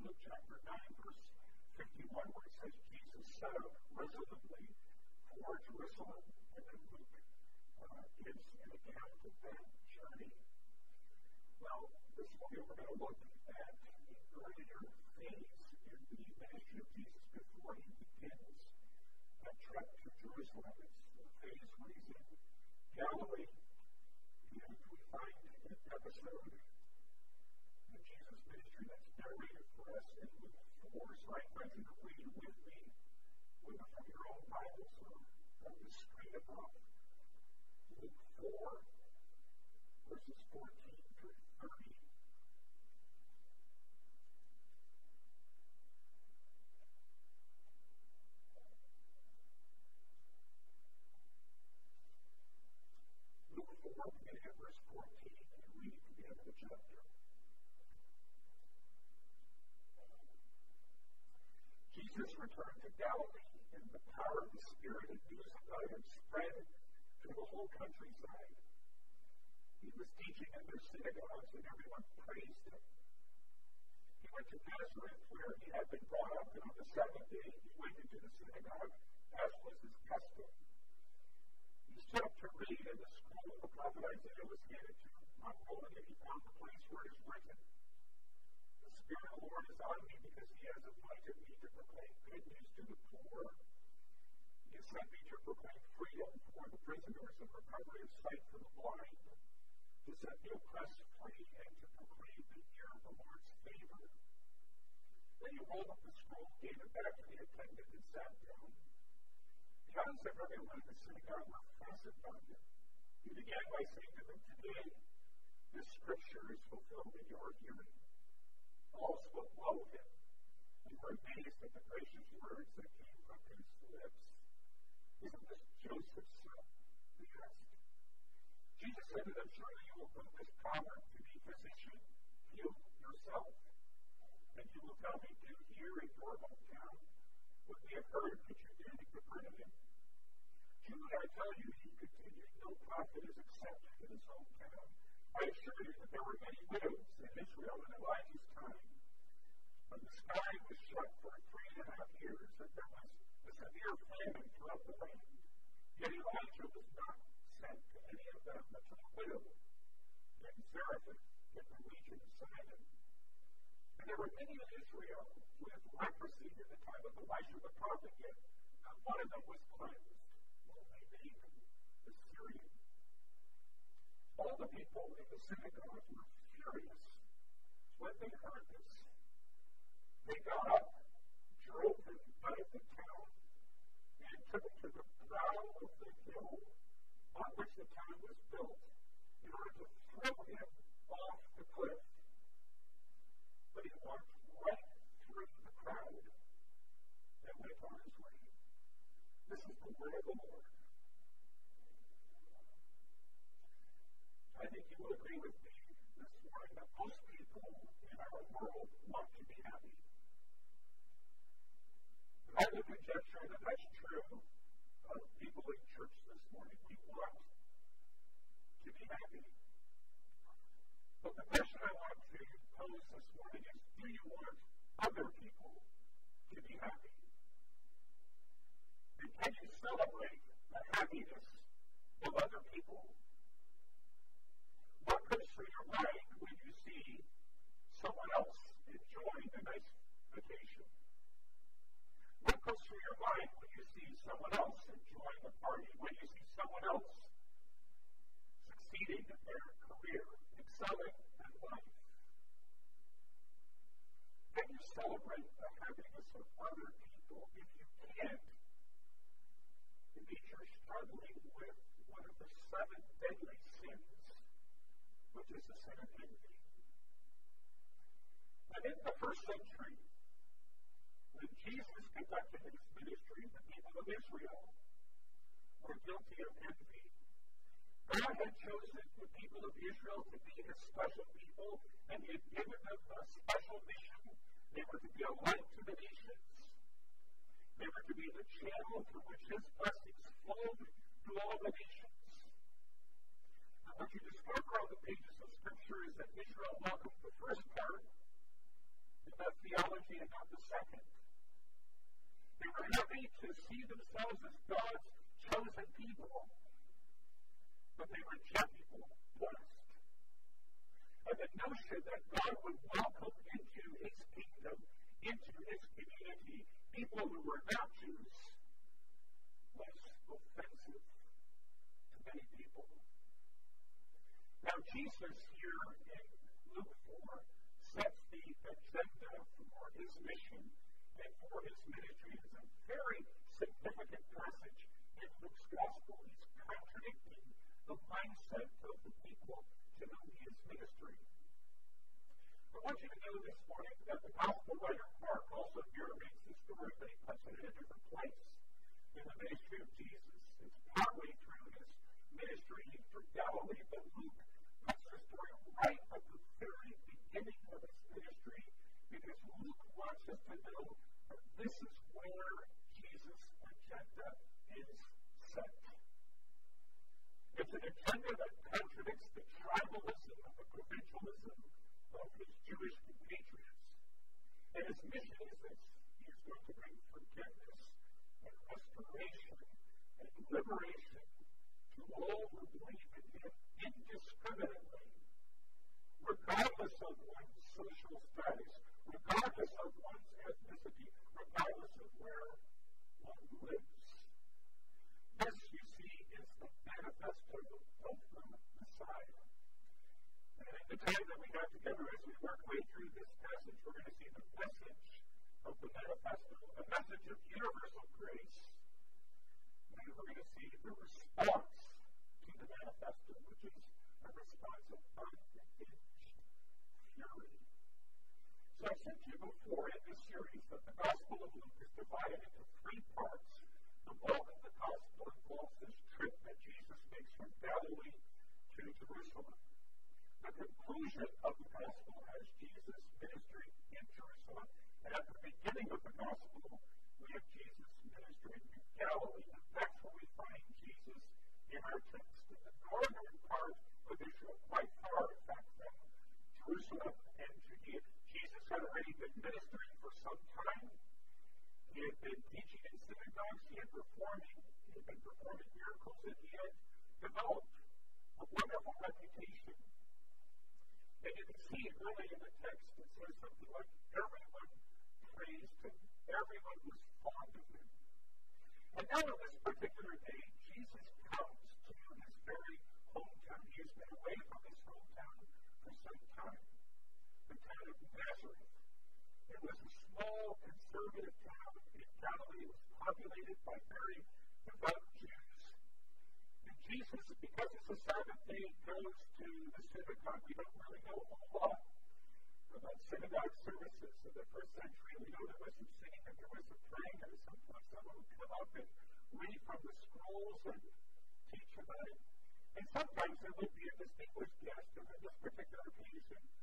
Luke, chapter 9, verse 51, where it says, Jesus set out resolutely for Jerusalem. And then Luke uh, gives an account of that journey. Well, this morning we're going to look at the earlier phase in the ministry of Jesus before he begins that trek to Jerusalem. It's the phase where he's in Galilee, and we find an episode Ministry that's narrated for us in Luke 4. So I invite you to read with me with from your own Bibles or on the screen above. Luke 4, verses 14 through 30. Luke 4, beginning at verse 14, and read to the end of the chapter. Returned to Galilee in the power of the Spirit, and news about him spread through the whole countryside. He was teaching in their synagogues, and everyone praised him. He went to Nazareth, where he had been brought up, and on the Sabbath day he went into the synagogue, as was his custom. He stood up to read, and the scroll of the prophet Isaiah was handed to him. Unrolling it, he found the place where it is written, The Lord is on me, because he has appointed me to proclaim good news to the poor. He has sent me to proclaim freedom for the prisoners and recovery of sight for the blind, to set the oppressed free, and to proclaim the year of the Lord's favor. Then he rolled up the scroll, gave it back to the attendant, and sat down. The eyes of everyone in the synagogue were fastened on him. He began by saying to them, Today, this scripture is fulfilled in your hearing. Well of him, and were amazed at the gracious words that came from his lips. Isn't this Joseph's son? He asked. Jesus said to them, Surely you will quote this proverb to me, Physician, heal yourself. And you will tell me, Do here in your hometown what we have heard that you did in Capernaum. Truly I tell you, he continued, no prophet is accepted in his hometown. I assure you that there were many widows in Israel in Elijah's time. When the sky was shut for three and a half years, and there was a severe famine throughout the land. Yet Elijah was not sent to any of them, but to a widow in Zarephath in the region of Sidon. And there were many in Israel with leprosy in the time of Elisha the prophet, yet not one of them was cleansed, only Naaman the Syrian. All the people in the synagogue were furious when they heard this. They got up, drove him out of the town, and took him to the brow of the hill on which the town was built in order to throw him off the cliff. But he walked right through the crowd and went on his way. This is the word of the Lord. I think you will agree with me this morning that most people in our world want to be happy. I would conjecture that that's true of people in church this morning. We want to be happy. But the question I want to pose this morning is do you want other people to be happy? And can you celebrate the happiness of other people? What goes through your mind when you see someone else enjoying a nice? What goes through your mind when you see someone else enjoying a party? When you see someone else succeeding in their career, excelling in life? Can you celebrate the happiness of other people? If you can't, it you're struggling with one of the seven deadly sins which is the sin of envy. And in the first century, when Jesus conducted his ministry, the people of Israel were guilty of envy. God had chosen the people of Israel to be his special people, and he had given them a special mission. They were to be a light to the nations. They were to be the channel through which his blessings flowed to all the nations. And what you discover on the pages of Scripture is that Israel welcomed the first part, and that theology and not the second. They were happy to see themselves as God's chosen people, but they rejected blessed. And the notion that God would welcome into his kingdom, into his community, people who were not Jews, was offensive to many people. Now, Jesus here in Luke 4 sets the agenda for his mission and for his ministry. It's a very significant passage in Luke's gospel. He's contradicting the mindset of the people to whom he is ministering. I want you to know this morning that the gospel writer Mark also narrates the story, but he puts it in a different place in the ministry of Jesus. It's partly through his ministry from Galilee, but Luke puts the story right at the very beginning of his ministry because Luke wants us to know that this is where Jesus' agenda is set. It's an agenda that contradicts the tribalism and the provincialism of his Jewish compatriots. And his mission is this. He is going to bring forgiveness and restoration and liberation to all who believe in him indiscriminately, regardless of one's social status, regardless of one's ethnicity, regardless of where one lives. This, you see, is the manifesto of the Messiah. And in the time that we have together as we work way through this passage, we're going to see the message of the manifesto, a message of universal grace. And we're going to see the response to the manifesto, which is a response of unhinged fury. So I said to you before in this series that the Gospel of Luke is divided into three parts. The bulk of the Gospel involves this trip that Jesus makes from Galilee to Jerusalem. The conclusion of the Gospel has Jesus ministering in Jerusalem. And at the beginning of the Gospel, we have Jesus ministering in Galilee. And that's where we find Jesus in our text. In the northern part of Israel, quite far, in fact, from Jerusalem and Judea. Jesus had already been ministering for some time. He had been teaching in synagogues. He had performing. He had been performing miracles, and he had developed a wonderful reputation. And you can see early in the text, it says something like, everyone praised him. Everyone was fond of him. And now on this particular day, Jesus comes to his very hometown. He has been away from his hometown for some time. The town of Nazareth. It was a small, conservative town in Galilee. It was populated by very devout Jews. And Jesus, because it's a Sabbath day, goes to the synagogue. We don't really know a lot about synagogue services in the first century. We know there was some singing and there was some praying, and at some someone would come up and read from the scrolls and teach about it. And sometimes there would be a distinguished guest, and on this particular occasion, in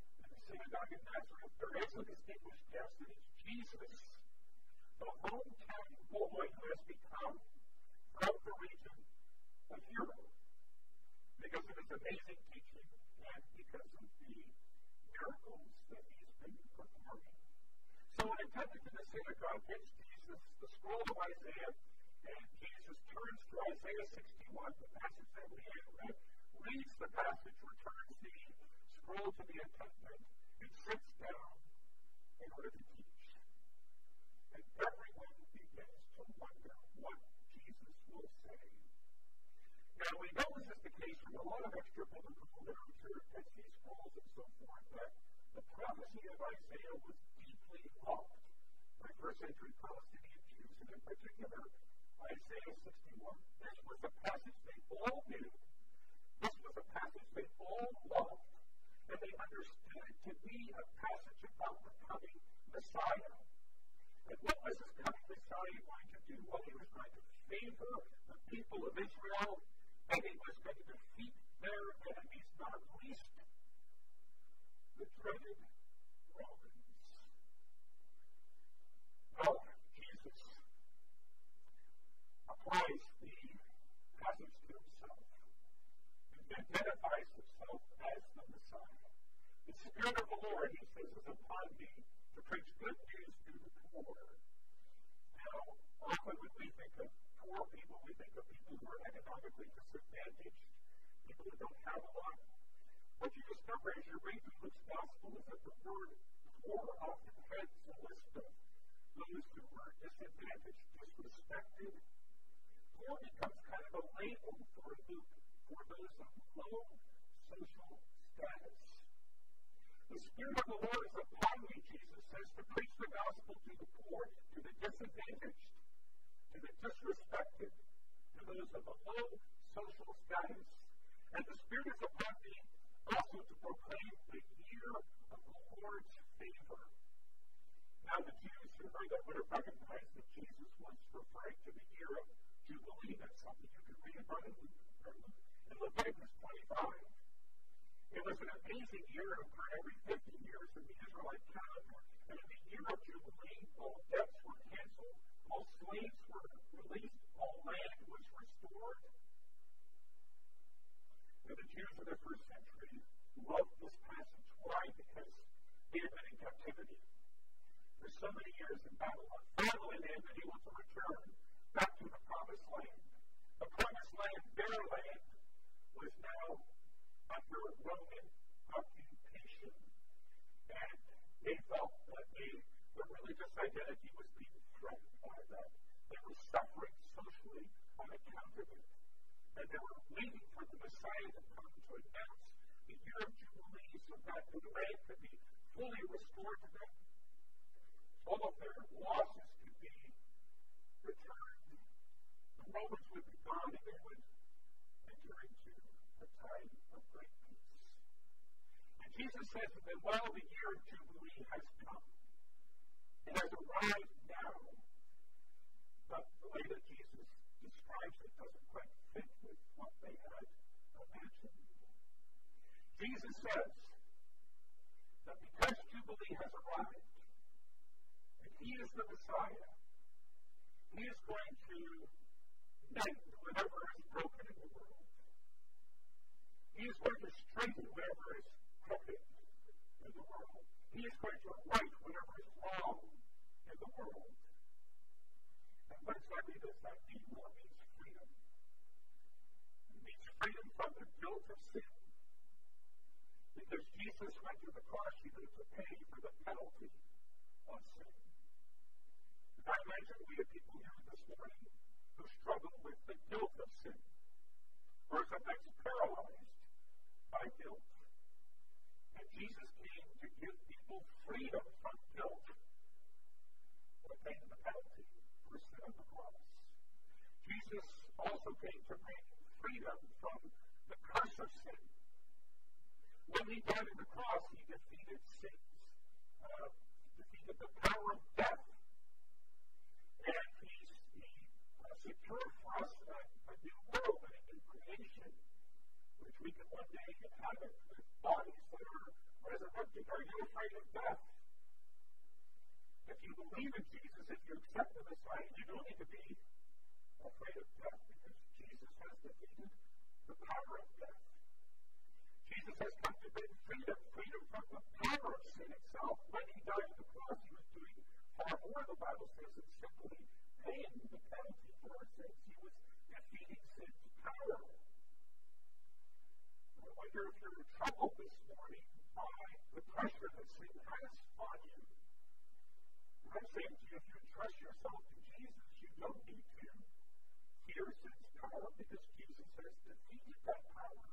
synagogue in Nazareth, there is a distinguished guest, and it's Jesus, the hometown boy who has become, from the region, a hero because of his amazing teaching and because of the miracles that he's been performing. So when attended to the synagogue gets Jesus the scroll of Isaiah, and Jesus turns to Isaiah 61, the passage that we read, reads the passage, returns the scroll to the attendant, and sits down in order to teach. And everyone begins to wonder what Jesus will say. Now, we know this is the case from a lot of extra biblical literature, Dead Scrolls, and so forth, that the prophecy of Isaiah was deeply loved by first century Palestinian Jews, and in particular, Isaiah 61. This was a passage they all knew. This was a passage they all loved, that they understood to be a passage about the coming Messiah. And what was this coming Messiah going to do? Well, he was going to favor the people of Israel, and he was going to defeat their enemies, not least the dreaded Romans. Well, Jesus applies the passage to himself and identifies the Messiah. The Spirit of the Lord, he says, is upon me to preach good news to the poor. Now, often when we think of poor people, we think of people who are economically disadvantaged, people who don't have a lot. What you discover as you read through Luke's Gospel is that the word poor often heads a list of those who were disadvantaged, disrespected. Poor becomes kind of a label for Luke for those of low social status. The Spirit of the Lord is upon me, Jesus says, to preach the gospel to the poor, to the disadvantaged, to the disrespected, to those of a low social status. And the Spirit is upon me also to proclaim the year of the Lord's favor. Now, the Jews who heard that would have recognized that Jesus was referring to the year of Jubilee. That's something you can read about in, Leviticus 25. It was an amazing year for every 50 years in the Israelite calendar. And in the year of Jubilee, all debts were canceled, all slaves were released, all land was restored. And the Jews of the first century loved this passage. Why? Because they had been in captivity for so many years in Babylon. Finally, they had been able to return back to the promised land. The promised land, their land, was now under Roman occupation. And they felt that they, their religious identity was being threatened by that. They were suffering socially on account of it. And they were waiting for the Messiah to come to announce the year of Jubilee so that the land could be fully restored to them. All of their losses could be returned. The Romans would be gone and they would enter into a time of great peace. And Jesus says them, well, the year of Jubilee has come. It has arrived now. But the way that Jesus describes it doesn't quite fit with what they had imagined. Jesus says that because Jubilee has arrived, and He is the Messiah, He is going to mend whatever is broken in the world. Straighten whatever is crooked in the world. He is going to right whatever is wrong in the world. And what exactly does that mean? Well, it means freedom. It means freedom from the guilt of sin. Because Jesus went to the cross, he had to pay for the penalty of sin. And I imagine we have people here this morning who struggle with the guilt of sin, or sometimes paralyzed by guilt. And Jesus came to give people freedom from guilt or paying the penalty for sin on the cross. Jesus also came to bring freedom from the curse of sin. When he died on the cross, he defeated sin, uh, defeated the power of death. And he's, he uh, secured for us a, a new world and a new creation, can one day inhabit with bodies that are resurrected. Are you afraid of death? If you believe in Jesus, if you accept the Messiah, you don't need to be afraid of death because Jesus has defeated the power of death. Jesus has come to bring freedom, freedom from the power of sin itself. When he died on the cross, he was doing far more, the Bible says, than simply paying the penalty for our sins. He was defeating sin's power. Wonder if you're troubled this morning by the pressure that sin has on you. I'm saying to you, if you trust yourself to Jesus, you don't need to fear sin's power because Jesus has defeated that power.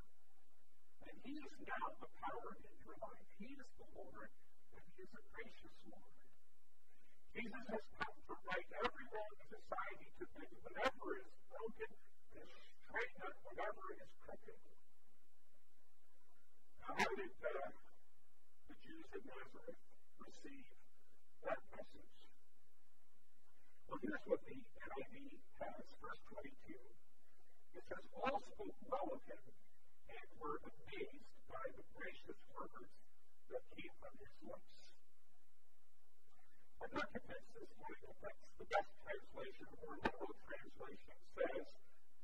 And He is now the power in your life. He is the Lord, and He is a gracious Lord. Jesus has come to right every wrong in society, to make whatever is broken and straighten up whatever is crooked. How did uh, the Jews in Nazareth receive that message? Well, here's what the NIV has, verse 22. It says, All spoke well of him and were amazed by the gracious words that came from his lips. I'm not convinced this morning that that's the best translation or literal translation says,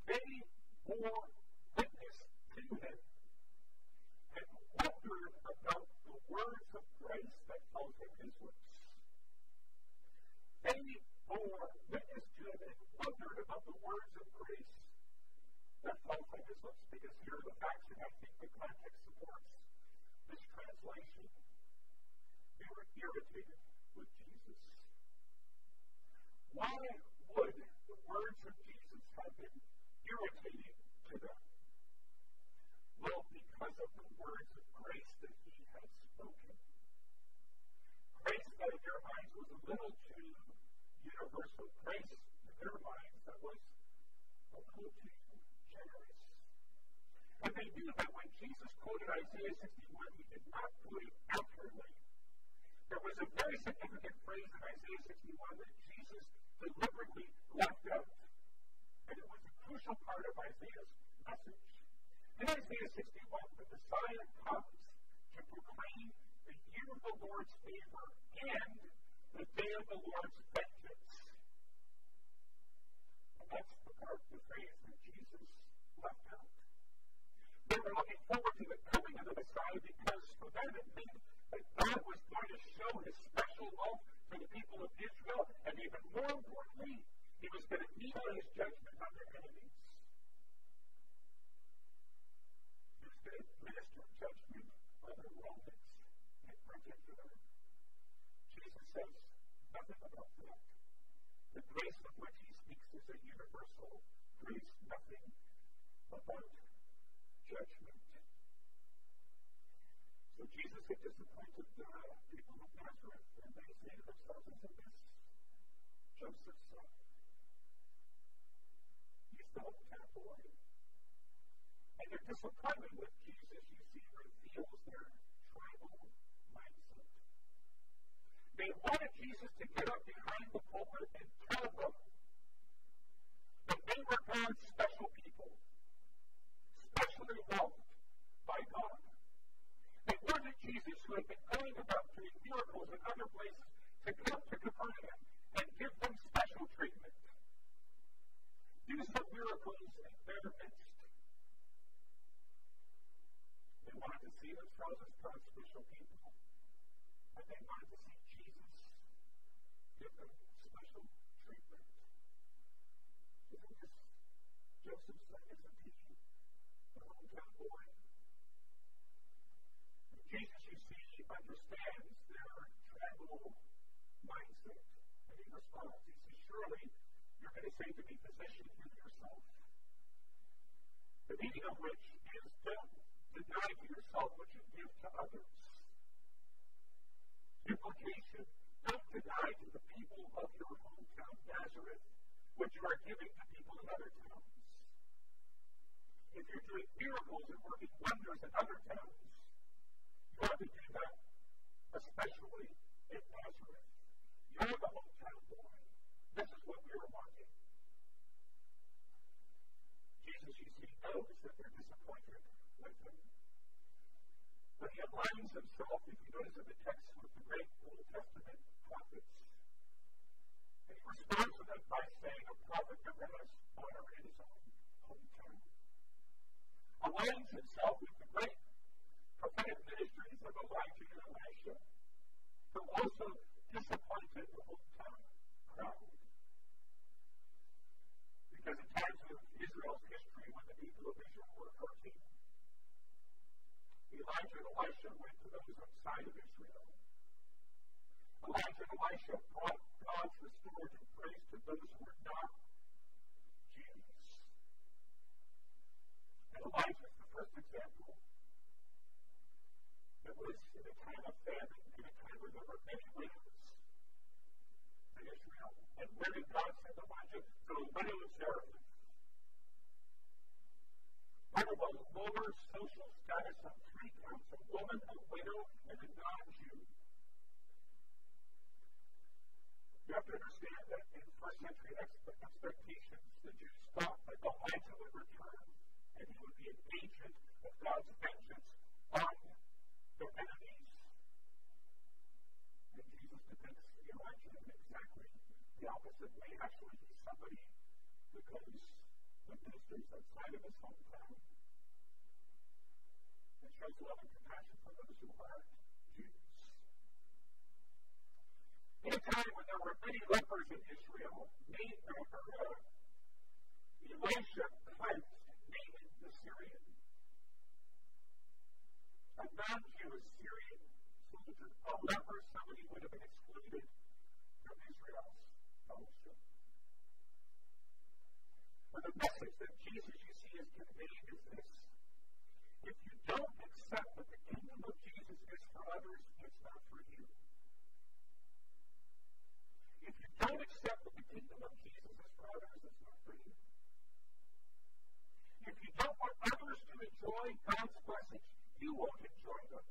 they bore witness to him and wondered words of grace that fell from his lips. They bore witness to him and wondered about the words of grace that fell from his lips, because here are the facts, and I think the context supports this translation. They were irritated with Jesus. Why would the words of Jesus have been irritating to them? Well, because of the words of grace that he had spoken. Grace that in their minds was a little too universal. Grace in their minds that was a little too generous. And they knew that when Jesus quoted Isaiah 61, he did not quote it accurately. There was a very significant phrase in Isaiah 61 that Jesus deliberately left out. And it was a crucial part of Isaiah's message. In Isaiah 61, the Messiah comes to proclaim the year of the Lord's favor and the day of the Lord's vengeance. And that's the part, the phrase that Jesus left out. They were looking forward to the coming of the Messiah because for them it meant that God was going to show his special love for the people of Israel, and even more importantly, he was going to mete out his judgment on their enemies. He was going to minister judgment on the Romans in particular. Jesus says nothing about that. The grace with which he speaks is a universal grace, nothing about judgment. So Jesus had disappointed the people of Nazareth, and they say to themselves, Isn't this Joseph's son? He's the hometown boy. And their disappointment with Jesus, you see, reveals their tribal mindset. They wanted Jesus to get up behind the pulpit and tell them that they were God's special people, specially loved by God. They wanted Jesus, who had been going about doing miracles in other places, to come to Capernaum and give them special treatment. Do some miracles in their midst. They wanted to see themselves as special people. And they wanted to see Jesus give them special treatment. Isn't this Joseph's? Isn't he the hometown boy? Jesus, you see, understands their tribal mindset. And he responds. He says, Surely you're going to say to me, Physician, heal yourself. The meaning of which is don't deny to yourself what you give to others. Implication don't deny to the people of your hometown, Nazareth, what you are giving to people in other towns. If you're doing miracles and working wonders in other towns, you ought to do that, especially in Nazareth. You're the hometown boy. This is what we are wanting. Jesus, you see, knows that they're disappointed with him. But he aligns himself, if you notice in the text, with the great Old Testament prophets. And he responds to them by saying, A prophet never has honor in his own hometown. Aligns himself with the great prophetic ministries of Elijah and Elisha, who also disappointed the hometown crowd. Because in times of Israel's history, when the people of Israel were hurting, Elijah and Elisha went to those outside of Israel. Elijah and Elisha brought God's restorative grace to those who were not Jews. And Elijah is the first example. It was in a time of famine, in a time where there were many widows in Israel. And where did God send Elijah? To the widow of Zarephath. Part of a lower social status of three counts a woman, a widow, and a non Jew. You have to understand that in first century expectations, the Jews thought that Elijah would return and he would be an agent of God's vengeance on their enemies. And Jesus depicts Elijah in exactly the opposite way. Actually, he's somebody who goes and ministers outside of his hometown and love and compassion for those who aren't Jews. In a time when there were many lepers in Israel, uh, Elisha cleansed Naaman the Syrian. A non-Jewish Syrian soldier, a leper, somebody would have been excluded from Israel's fellowship. But the message that Jesus, you see, is conveying is this. If you don't accept that the kingdom of Jesus is for others, it's not for you. If you don't accept that the kingdom of Jesus is for others, it's not for you. If you don't want others to enjoy God's blessings, you won't enjoy them.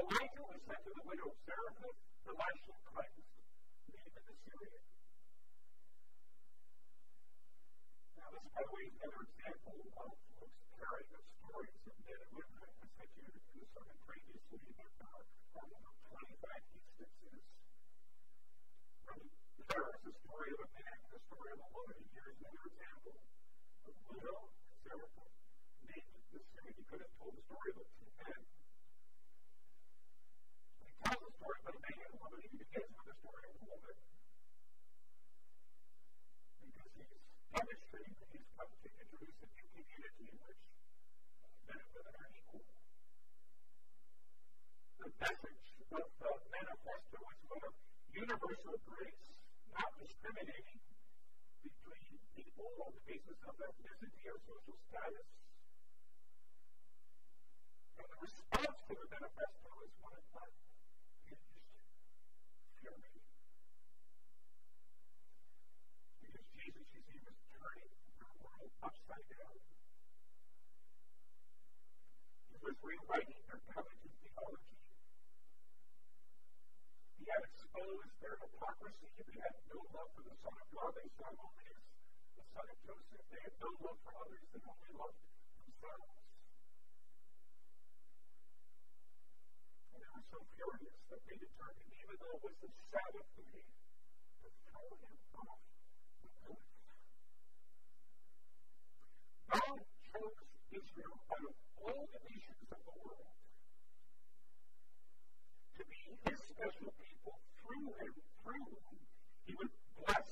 Elijah was sent to the widow of Zarephath, Elisha cleansed, Naaman the Syrian. Now, this, by the way, is another example of carrying the of men and women. I sent you the sermon previously, are over 25 instances. There is the story of a man, the story of a woman. Here's another example. Of a widow, Zarephath, Naaman the Syrian. He could have told the story of two men. He tells the story of a man and a woman. He begins with the story of a woman. Because he's demonstrating that he's come to introduce a new community in which men and are equal. The message of the manifesto is one of universal grace, not discriminating between people on the basis of ethnicity or social status. And the response to the manifesto is one of unhinged fury. Because Jesus, you see, was turning the world upside down. Was rewriting their covenant theology. He had exposed their hypocrisy. They had no love for the Son of God. They saw only as the son of Joseph. They had no love for others. They only loved themselves. And they were so furious that they determined, even though it was the Sabbath day, to throw him off the cliff. God chose Israel out of all the nations of the world to be his special people through him, through whom he would bless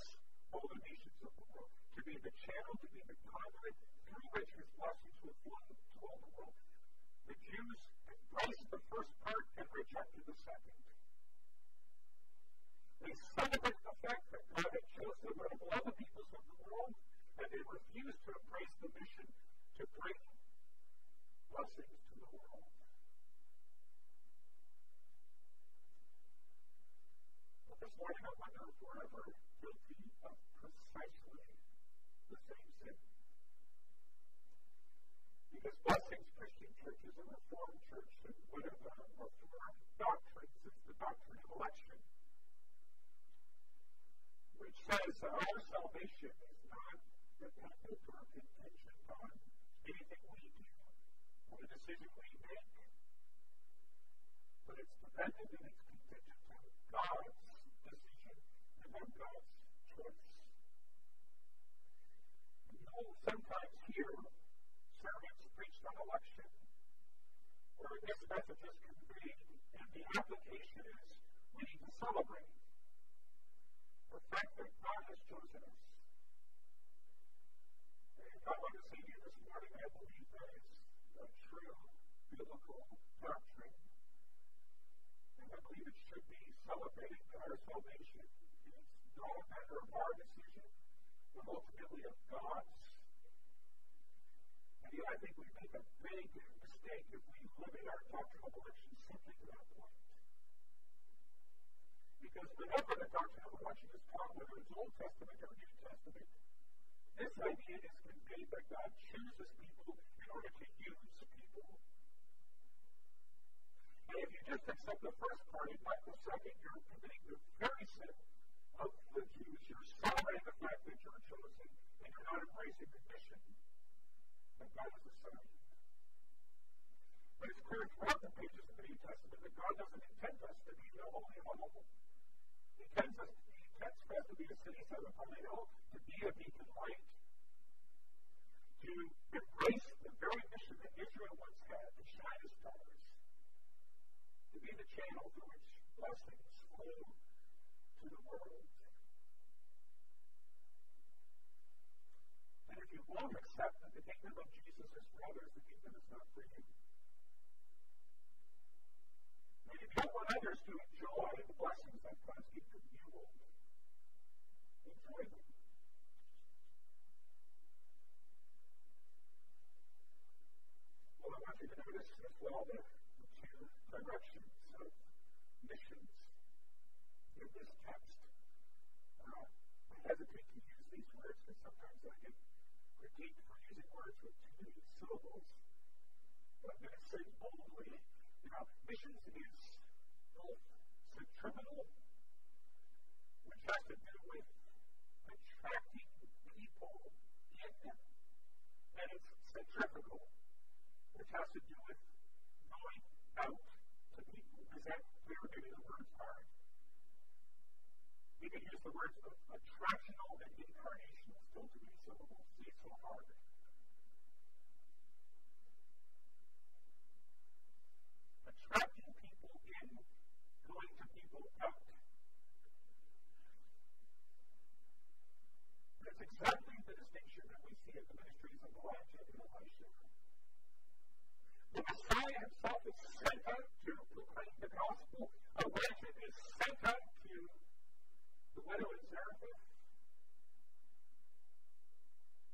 all the nations of the world, to be the channel, to be the conduit through which his blessings would flow to all the world. The Jews embraced the first part and rejected the second. They celebrate the fact that God had chosen them out of all the peoples of the world, and they refused to embrace the mission to bring blessings to the world. But this morning I wonder if we're ever guilty of precisely the same sin. Because Blessings Christian Church is a Reformed church, and the Reformed doctrines is the doctrine of election, which says that our salvation is not dependent or contingent on anything we do the decision we make, but it's dependent and it's contingent on God's decision and on God's choice. You'll sometimes hear sermons preached on election where this message is conveyed, and the application is we need to celebrate the fact that God has chosen us. And I want to say to you this morning, I believe that is a true biblical doctrine. And I believe it should be celebrated that our salvation is not a matter of our decision, but ultimately of God's. And yet I think we make a big mistake if we limit our doctrine of election simply to that point. Because whenever the doctrine of election is taught, whether it's Old Testament or New Testament, this idea is conveyed that God chooses people to use people. And if you just accept the first part and not the second, you're committing the very sin of the Jews. You're celebrating the fact that you're chosen, and you're not embracing the mission that God has assigned. But it's clear throughout the pages of the New Testament that God doesn't intend us to be the holy huddle. He intends us, he intends us to be a city set upon a hill, to be a beacon light, to embrace the very mission that Israel once had, to shine as stars, to be the channel through which blessings flow to the world. And if you won't accept that the kingdom of Jesus is for others, the kingdom is not for you. And if you don't want others to enjoy the blessings that God's given you, will enjoy them. Well, I want you to well the, two directions of missions in this text. Uh, I hesitate to use these words because sometimes I get critiqued for using words with too many syllables. But I'm going to say boldly, you missions is both centripetal, which has to do with attracting people in, and it's centrifugal, which has to do with going out to people. Is that clear? Maybe the words are. You can use the words of attractional and incarnational still to be syllables. It's so hard. Attracting people in, going to people out. That's exactly the distinction that we see in the ministries of Elijah and Elisha. The Himself is sent out to proclaim the gospel. A Elijah is sent out to the widow in Zarephath.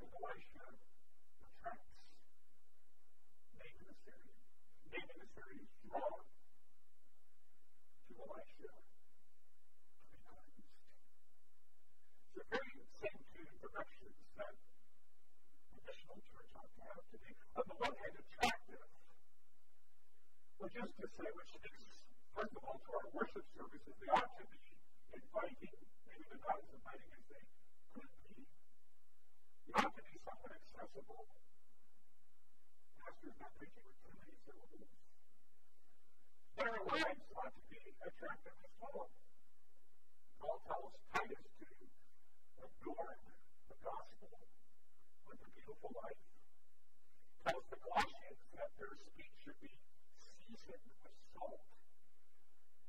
And Elisha attracts Naaman the Syrian. Naaman the Syrian is drawn to Elisha the very same two directions that the missional church ought to have today. On the one hand, attractive, which is to say, which speaks, first of all, to our worship services, they ought to be inviting, maybe they're not as inviting as they could be. They ought to be somewhat accessible. Pastor's not preaching with too many syllables. But our lives ought to be attractive as well. Paul tells Titus to adorn the gospel with a beautiful life. Tells the Colossians that their speech should be seasoned with salt.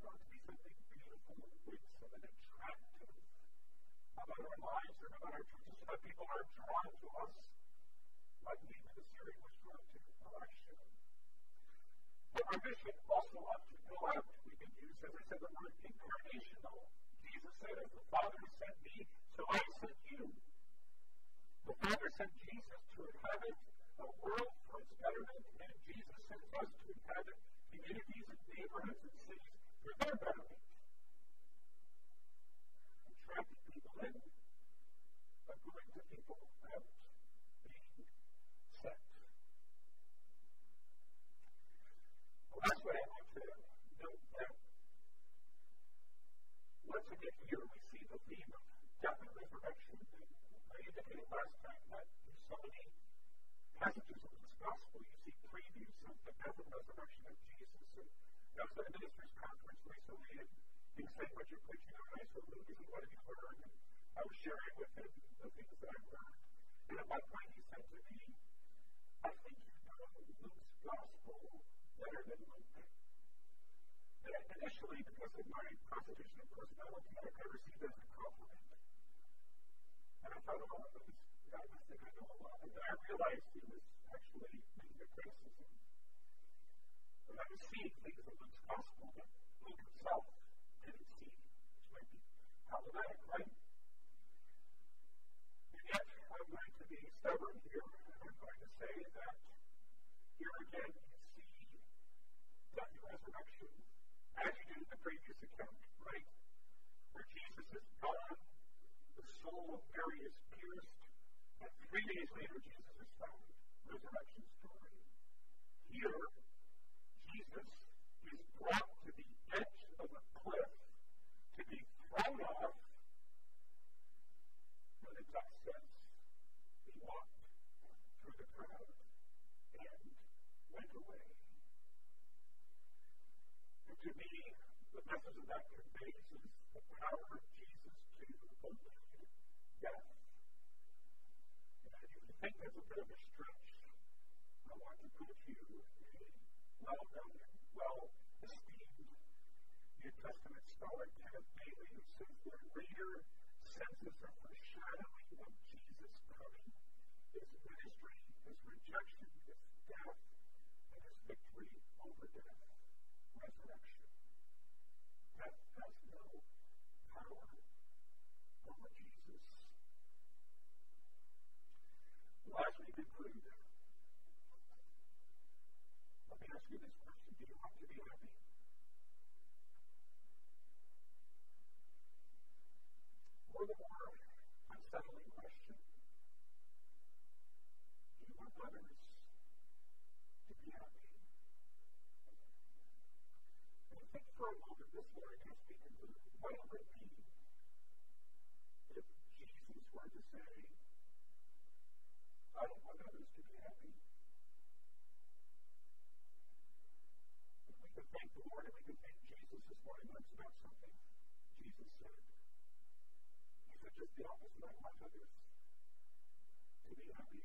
Ought to be something beautiful and winsome and attractive about our lives and about our churches so people are drawn to us like Naaman the Syrian was drawn to Elisha. But our mission also ought to go out. We can use, as I said, the word incarnational. Jesus said, As the Father sent me, so I sent you. The Father sent Jesus to inhabit a world for its betterment, Jesus us to inhabit communities and neighborhoods and cities for their betterment. Attracting people in, but going to people out, being sent. Well, that's what I want to note that once again here we see the theme of death and resurrection. I indicated last time that there's so many passages of gospel, you see previews of the death and resurrection of Jesus. And I was at a ministers' conference recently, and he was saying, What you're preaching on is so Luke, and what have learned? And I was sharing with him the things that I've learned. And at one point he said to me, I think you know Luke's gospel better than Luke. And initially, because of my constitution of personality, I, I received it as a compliment. And I thought, oh, this guy must think I know a lot. And then I realized he was actually making a criticism. But I was seeing things in Luke's gospel that Luke himself didn't see, which might be problematic, right? And yet, I'm going to be stubborn here, and I'm going to say that here again you see death and resurrection as you do in the previous account, right? Where Jesus is gone, the soul of Mary is pierced, and three days later Jesus is found. Resurrection story. Here, Jesus is brought to the edge of a cliff to be thrown off. And the text says he walked through the crowd and went away. And to me, the message of that conveys is the power of Jesus to elude death. And you think that's a bit of a put you a well known and well esteemed Testament scholar Kenneth Bailey, who says the reader senses a foreshadowing of Jesus' coming, his ministry, his rejection, his death, and his victory over death, resurrection. Death has no power over Jesus. Well, as we conclude, let me ask you this question Do you want to be happy? Or the more unsettling question Do you want others to be happy? And think for a moment this morning as we conclude what it would mean if Jesus were to say, I don't want others to be happy. Could thank the Lord and we could thank Jesus this morning once about something Jesus said. He said just the opposite. I want others to be happy.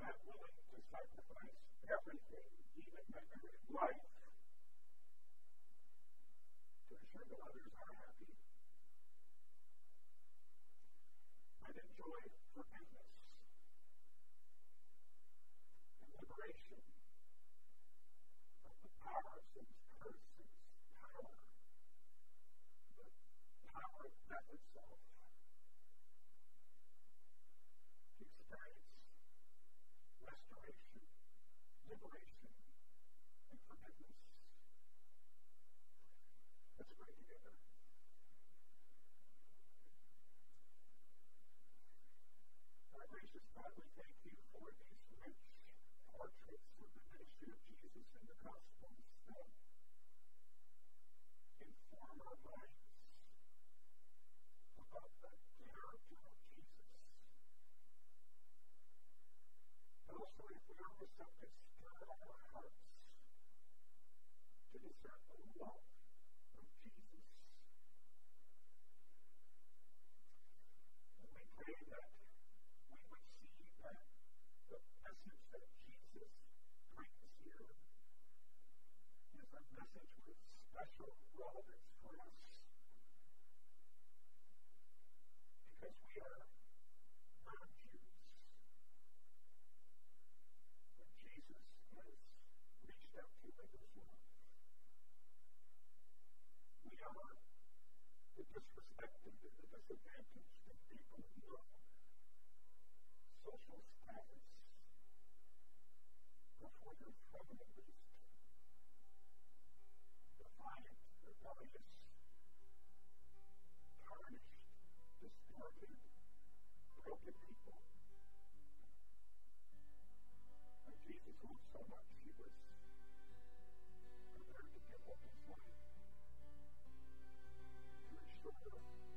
I'm willing to sacrifice everything, even my very life, to ensure that others are happy. And enjoy before your covenant is defiant, rebellious, tarnished, distorted, broken people. And Jesus loved so much, he was prepared to give up his life to restore